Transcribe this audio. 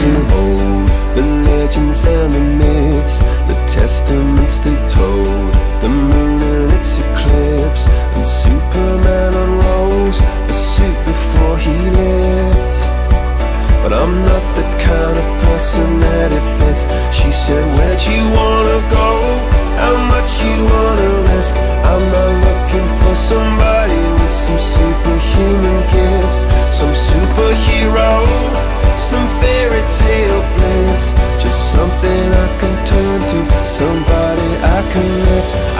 tradition hold The legends and the myths The testaments they told The moon and its eclipse And Superman unrolls A suit before he lived But I'm not the kind of person that it fits She said, where'd you wanna go? How much you wanna risk? I'm not looking for somebody with some superhuman us.